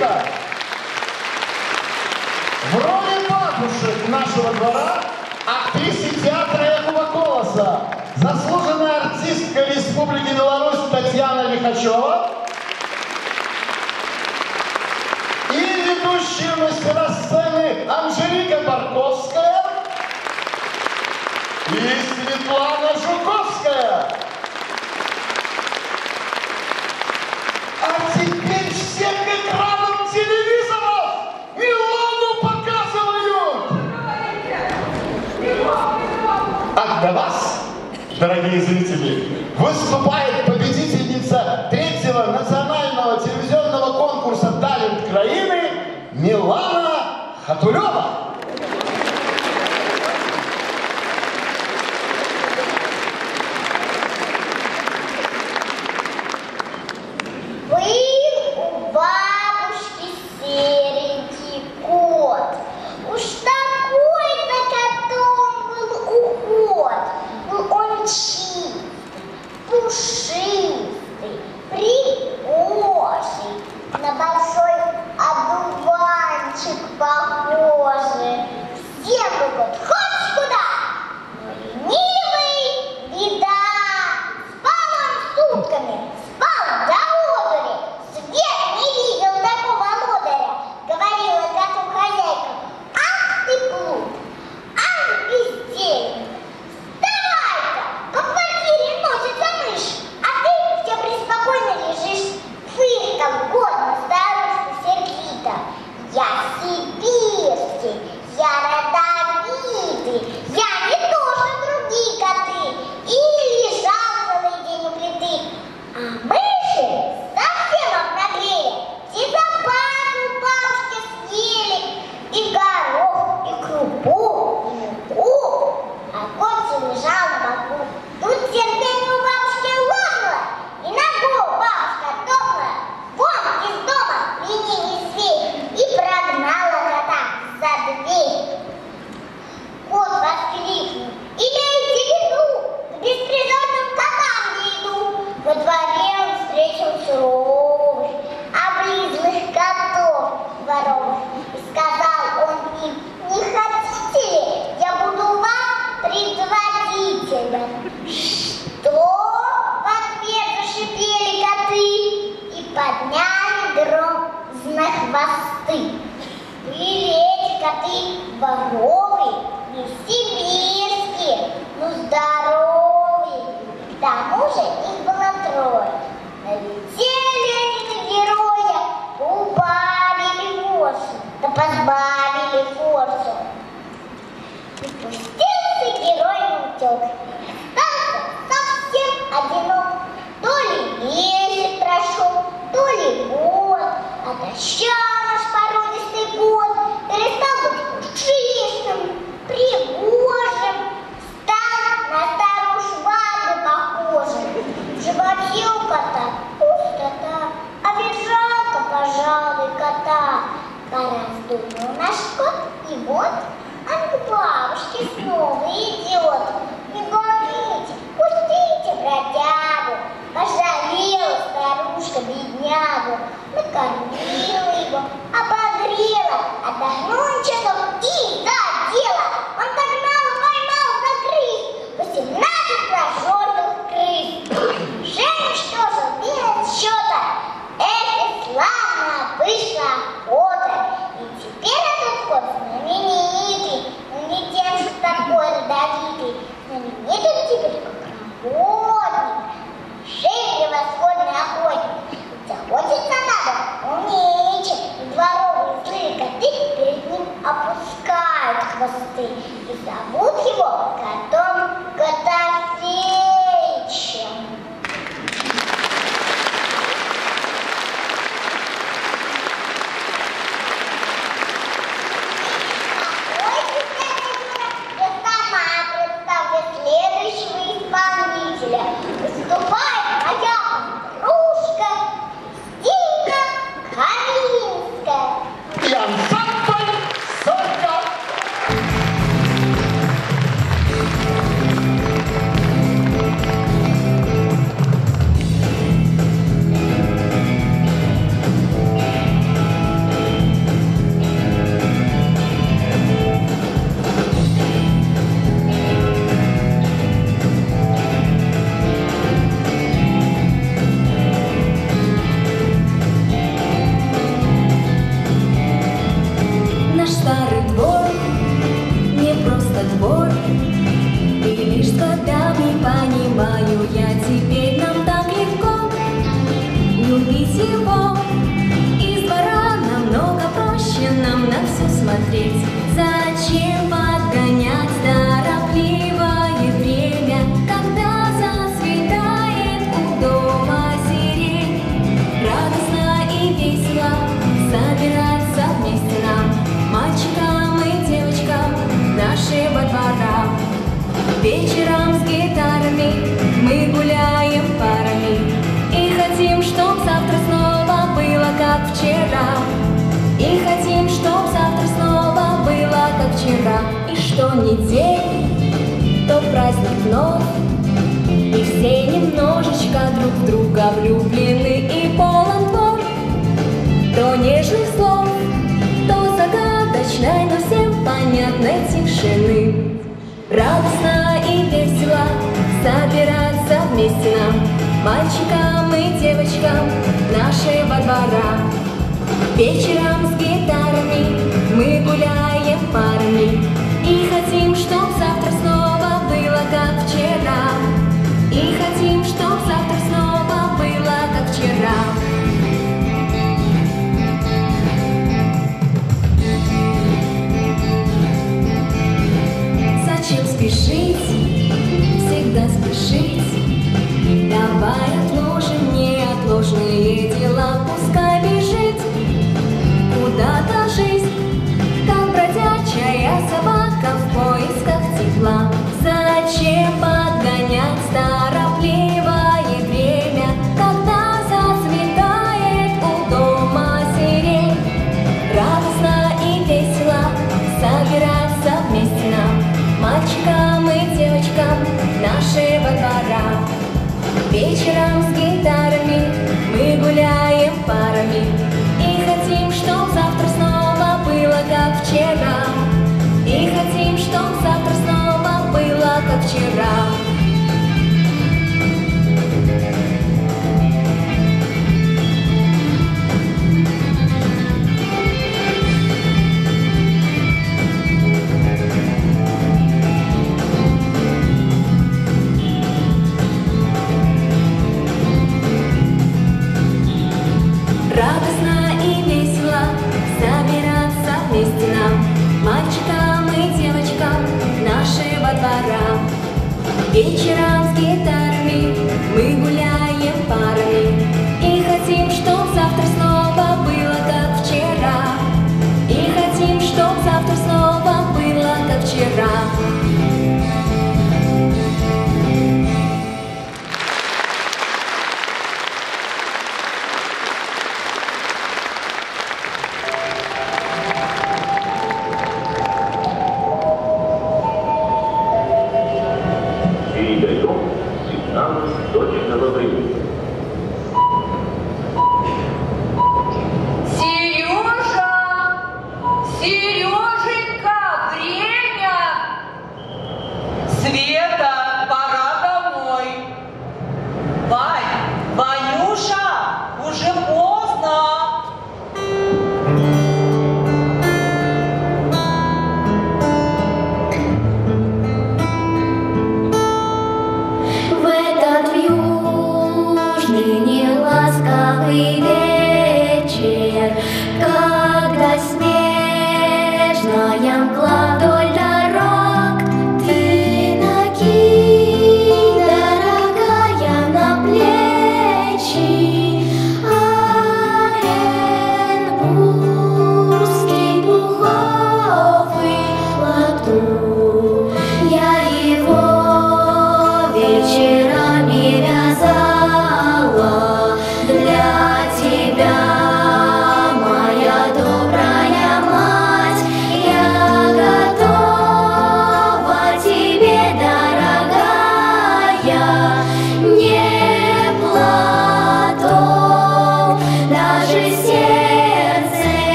Спасибо! В роли бабушек нашего двора актрисе театра Якова Колоса, заслуженная артистка Республики Беларусь Татьяна Лихачева и ведущая мастера сцены Анжелика Барковская и Светлана Жуковская. дорогие зрители, выступает победительница третьего национального телевизионного конкурса «Талент Краины» Милана Хатулева.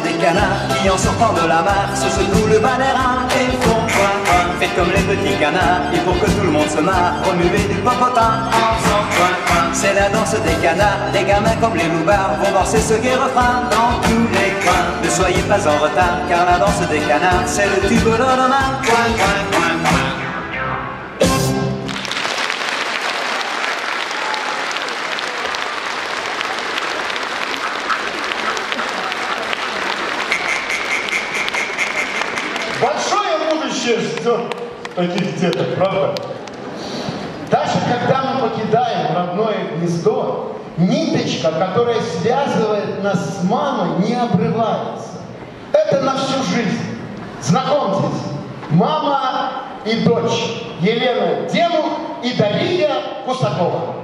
des canards qui en sortant de la mare se secouent le banéra et font point point. Faites comme les petits canards et pour que tout le monde se marre, remuez du popotin en. C'est la danse des canards, les gamins comme les loupards vont danser ce gai refrain dans tous les coins. Ne soyez pas en retard car la danse des canards c'est le tube de demain. Point point. все таких деток, правда? Даже когда мы покидаем родное гнездо, ниточка, которая связывает нас с мамой, не обрывается. Это на всю жизнь. Знакомьтесь, мама и дочь Елена Дему и Дарья Кусакова.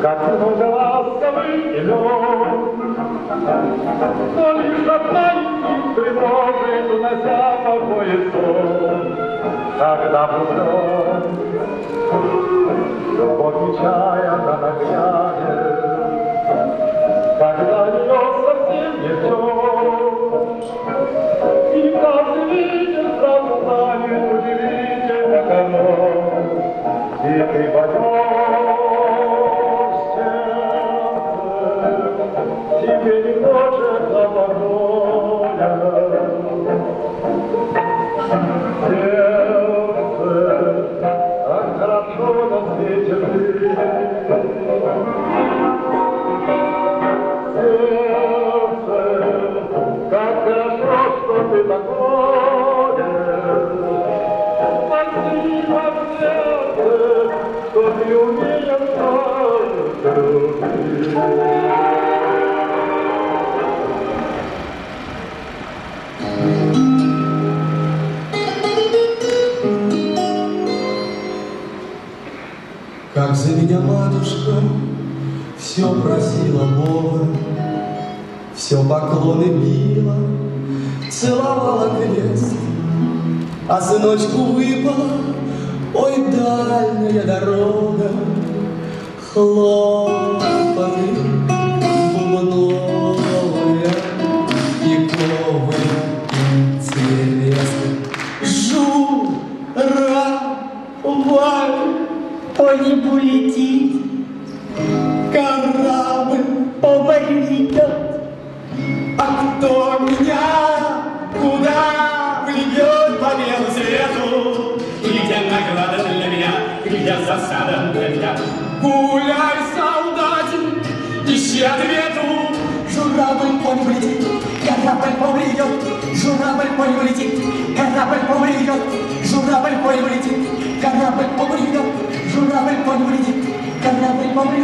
Как много ласковых имен. Но лишь одна их тревожит, Унося покой сон. Когда влюблен, Любовь нечаянно нагрянет, Когда ее совсем не ждет, и каждый вечер сразу станет удивительно. И ты пойдешь Savior. Меня матушка все просила Бога, все поклоны била, целовала крест, а сыночку выпала, Журавль по небу летит, корабль по морю идет. Журавль по небу летит, корабль по морю идет. Журавль по небу летит, корабль по морю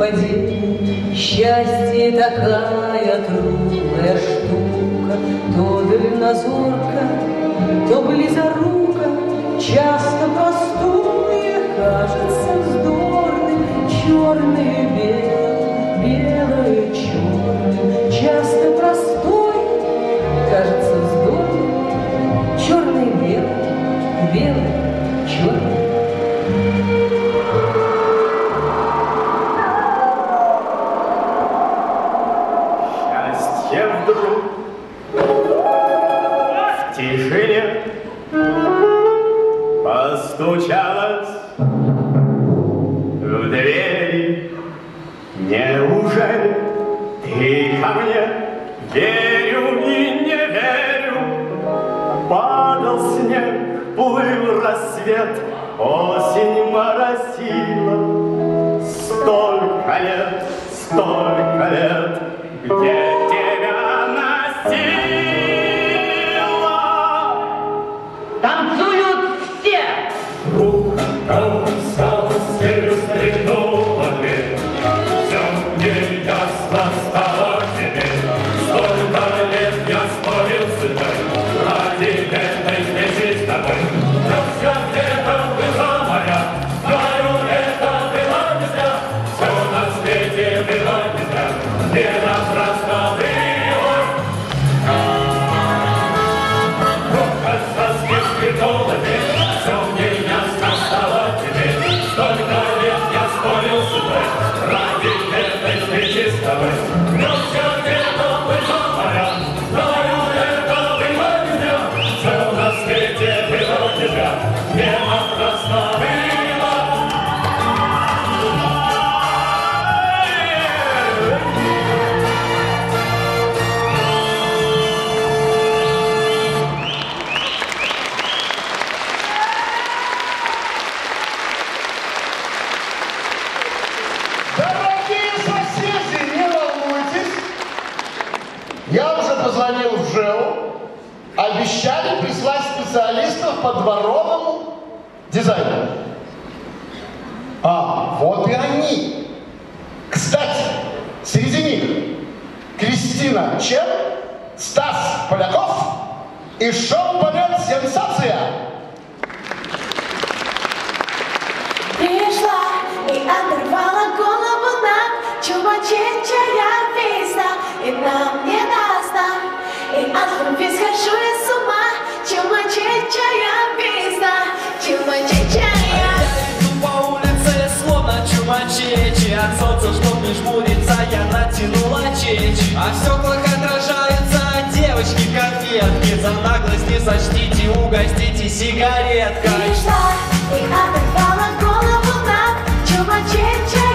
Господи, счастье такая трудная штука, То дальнозорка, то близорука, Часто простое кажется вздорным, черный белый, белое черным, Часто простой кажется вздорным, черный белый, белое чечи От солнца, чтоб не жмуриться, я натянула чечи А в стеклах отражаются девочки конфетки. За наглость не сочтите, угостите сигареткой. Пришла и оторвала голову на чувачечей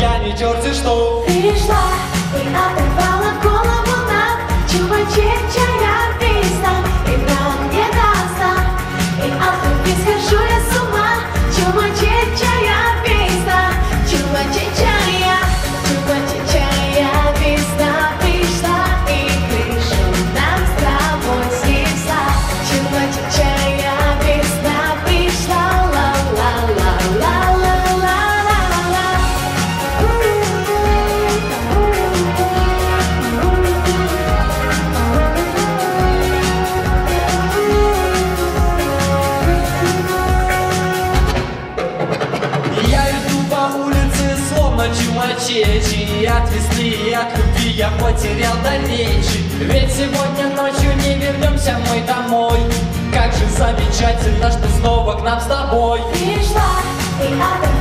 я не терся, что Перешла потерял дальнейший Ведь сегодня ночью не вернемся мы домой. Как же замечательно, что снова к нам с тобой. Пришла и отдохнула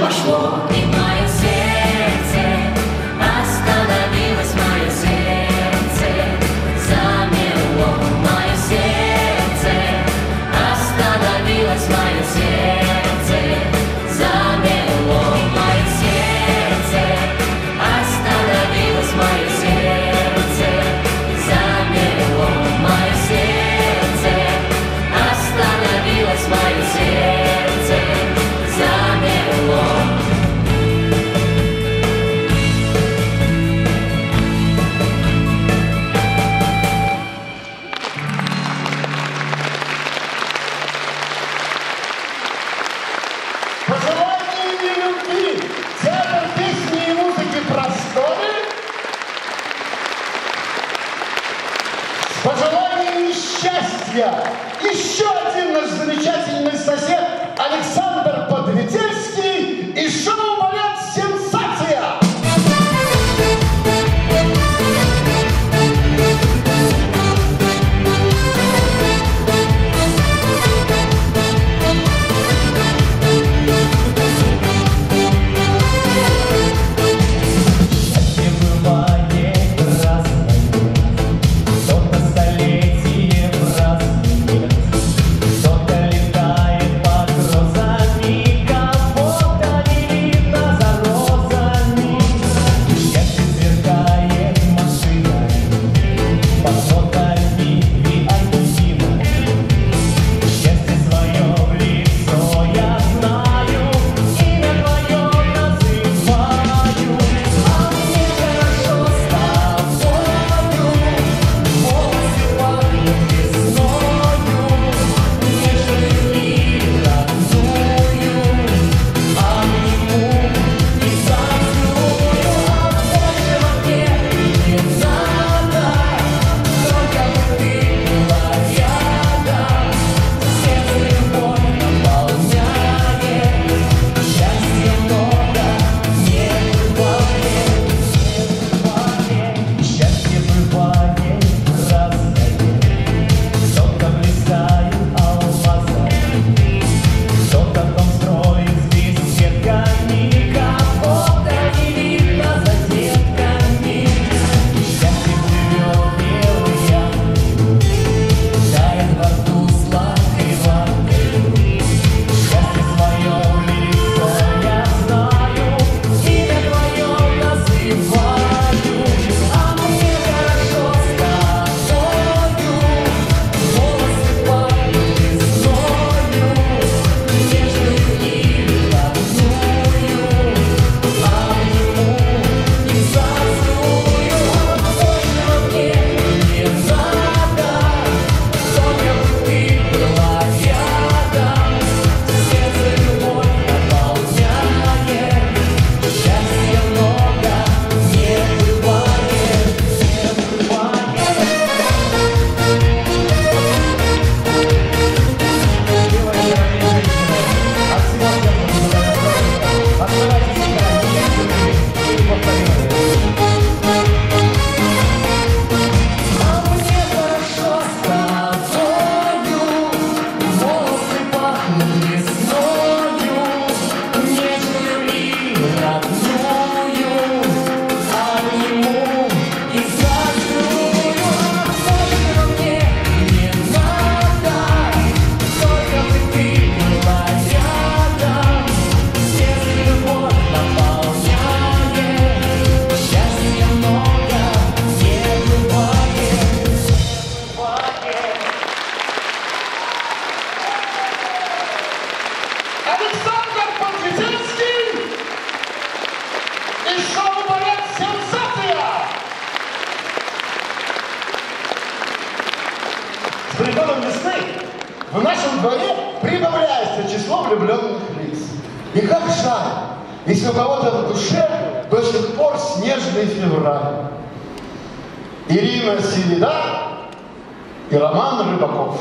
пошло. И мое если у кого-то в душе до сих пор снежный февраль. Ирина Селида и Роман Рыбаков.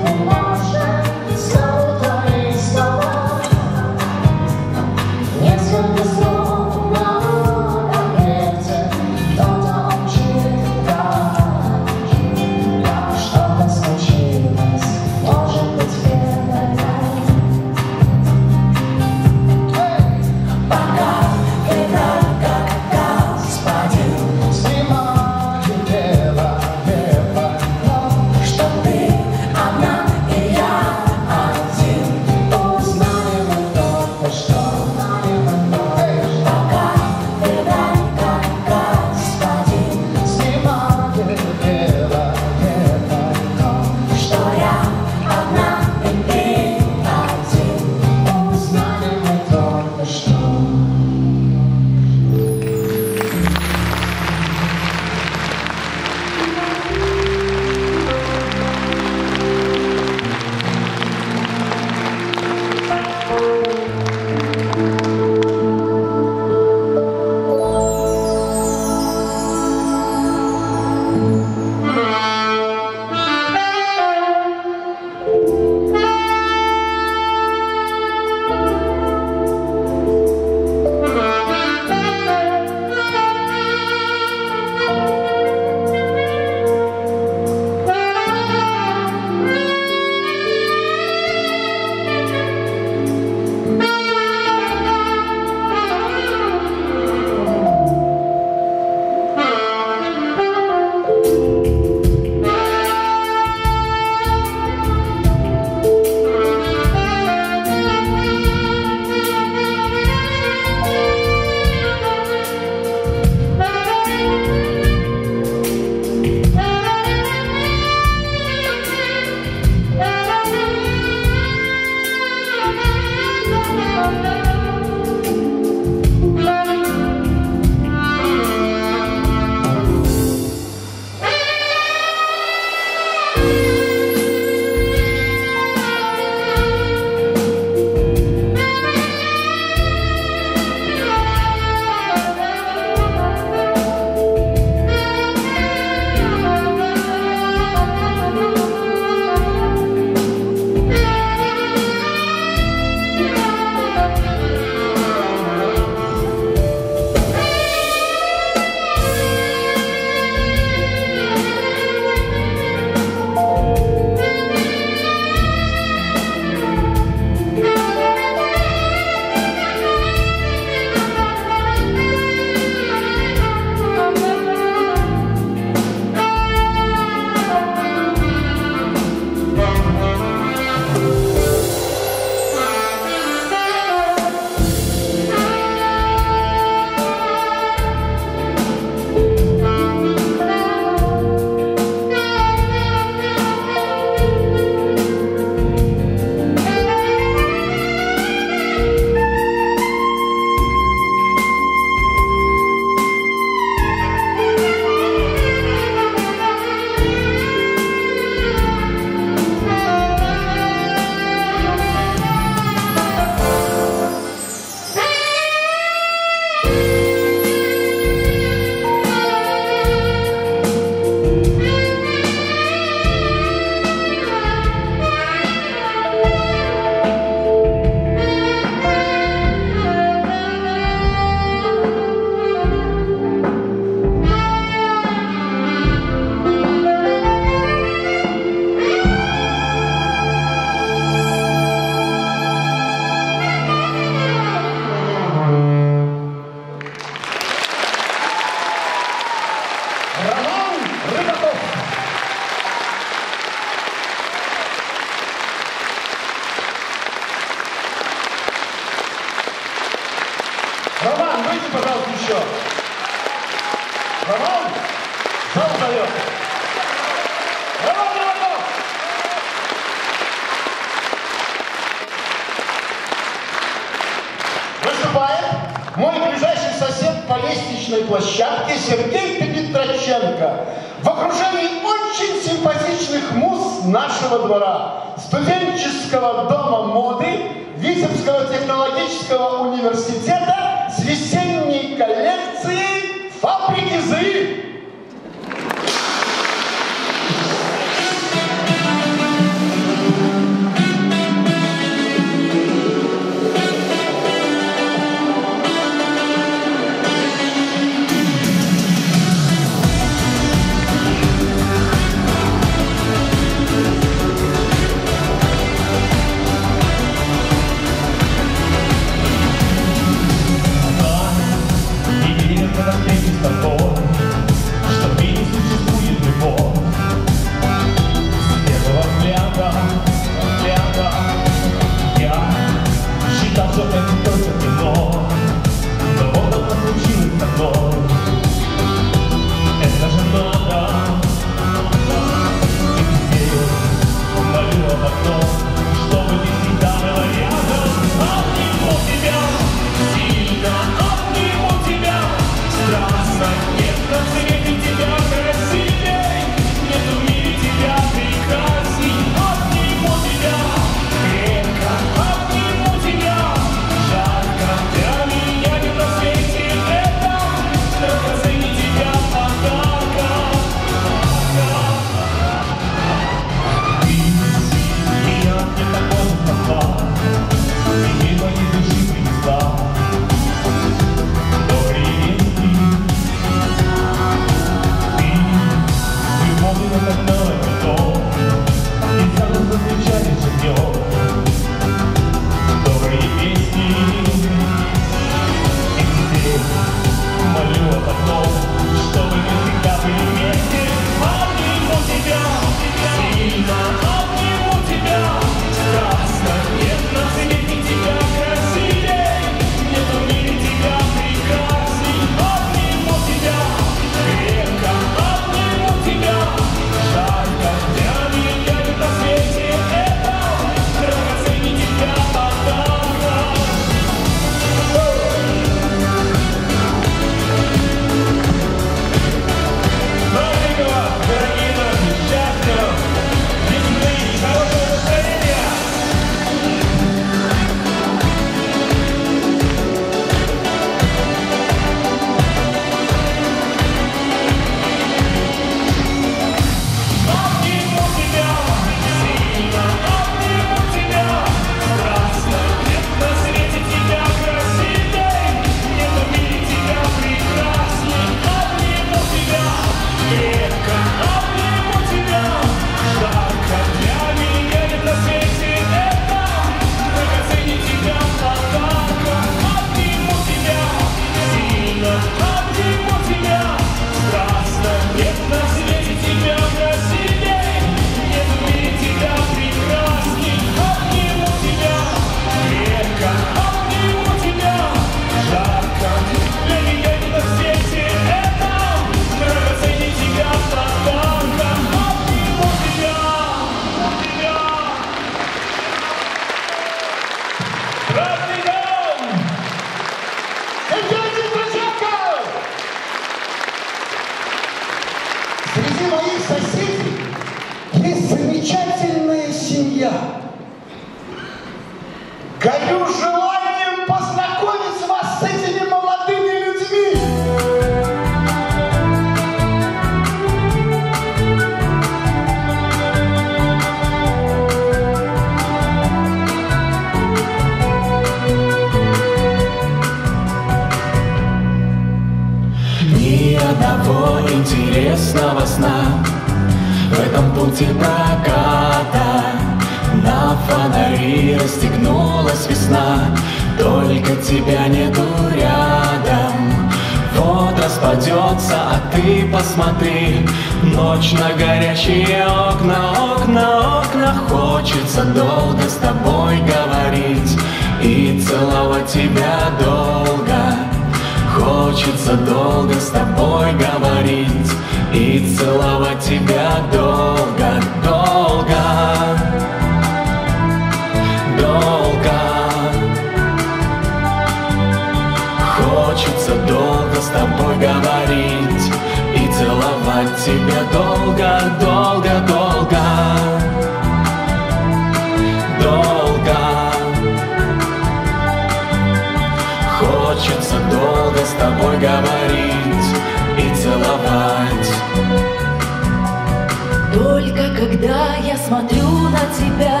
Смотрю на тебя,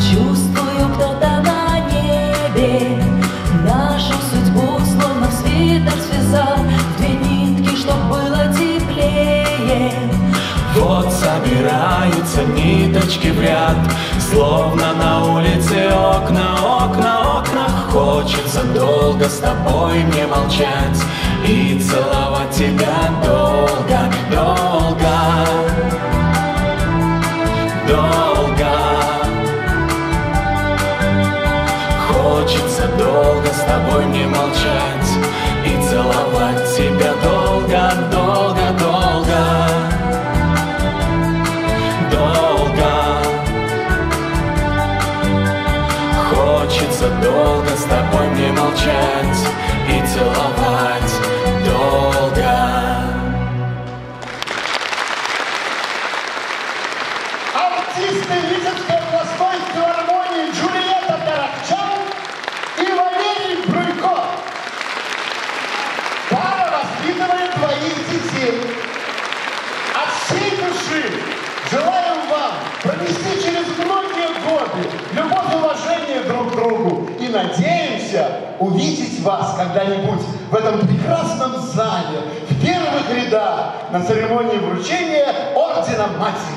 чувствую кто-то на небе. Нашу судьбу словно свитер связал, две нитки, чтоб было теплее. Вот собираются ниточки в ряд Словно на улице окна, окна, окна Хочется долго с тобой мне молчать И целовать тебя долго, долго Долго. Хочется долго с тобой мне молчать И целовать тебя долго, долго, долго. Долго. Хочется долго с тобой мне молчать когда-нибудь в этом прекрасном зале, в первых рядах на церемонии вручения Ордена Матери.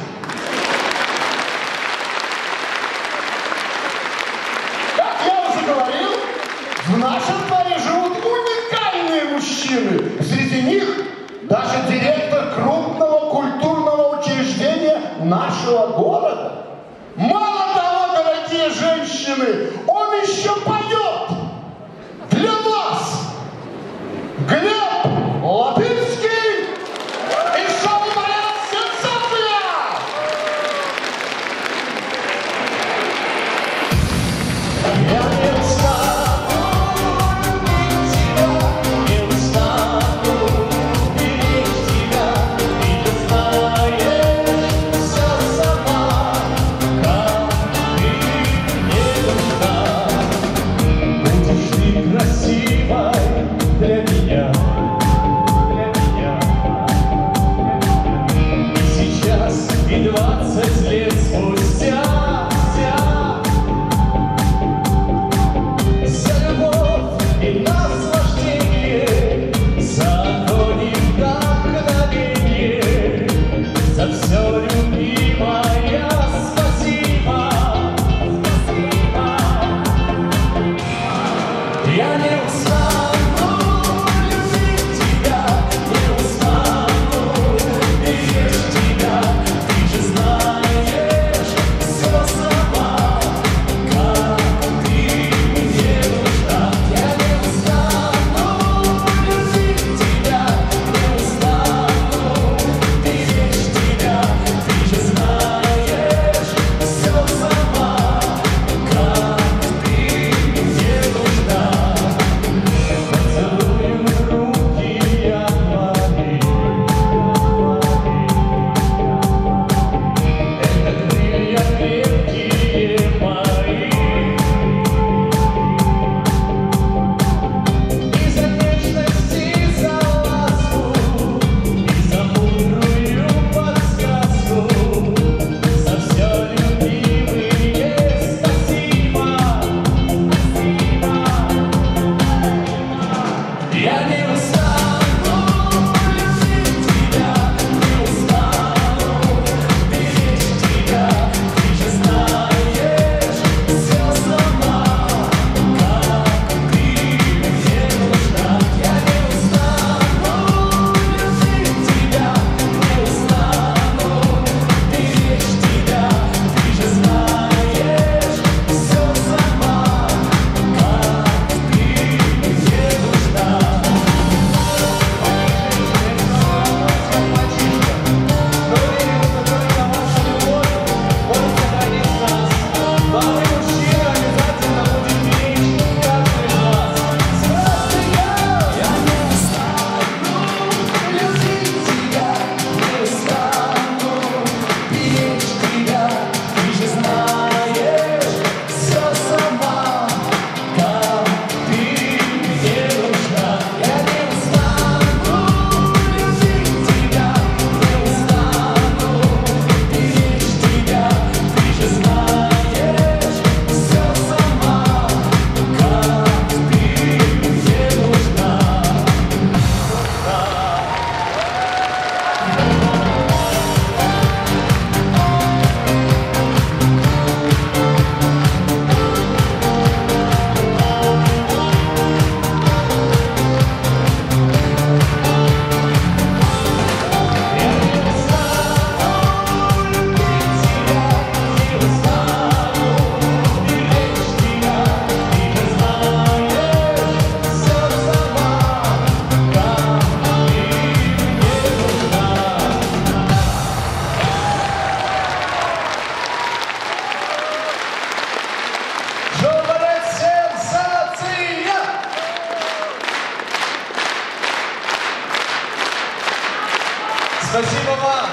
Спасибо вам.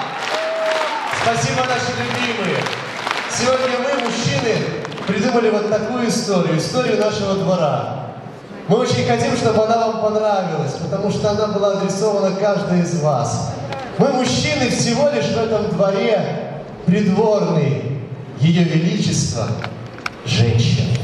Спасибо, наши любимые. Сегодня мы, мужчины, придумали вот такую историю, историю нашего двора. Мы очень хотим, чтобы она вам понравилась, потому что она была адресована каждой из вас. Мы, мужчины, всего лишь в этом дворе придворный Ее Величество женщины.